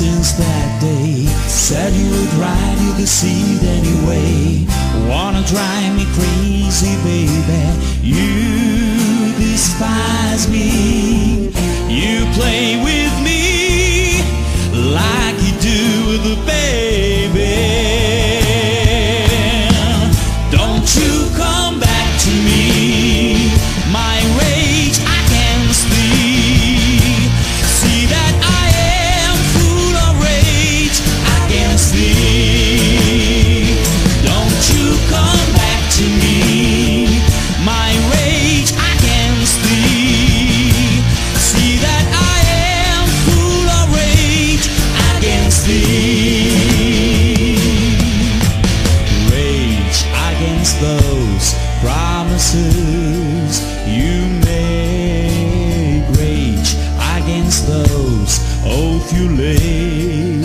since that day. Said you would ride, you deceived anyway. Wanna drive me crazy, baby? You despise me. those promises you make. Rage against those oath you lay.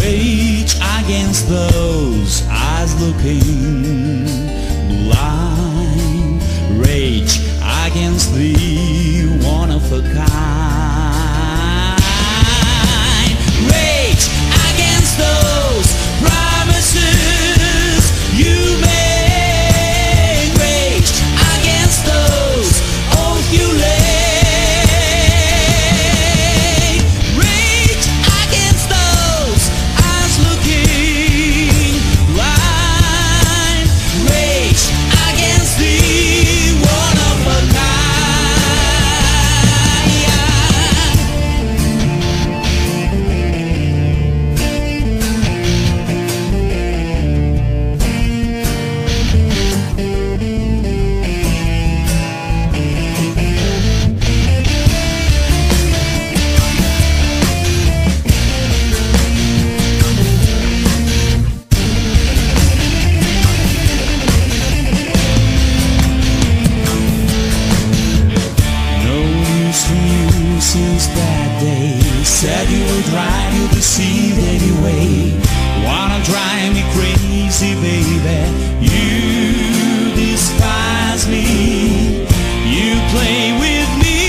Rage against those eyes looking blind. Rage against thee. bad day. Said you were right, you deceived anyway. Wanna drive me crazy, baby? You despise me. You play with me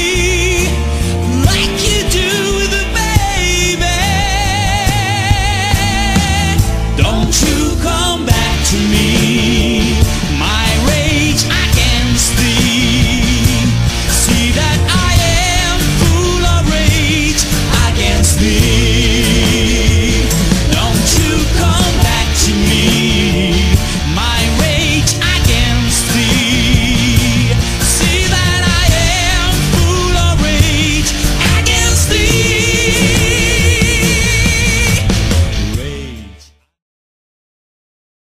like you do with a baby. Don't you come back to me.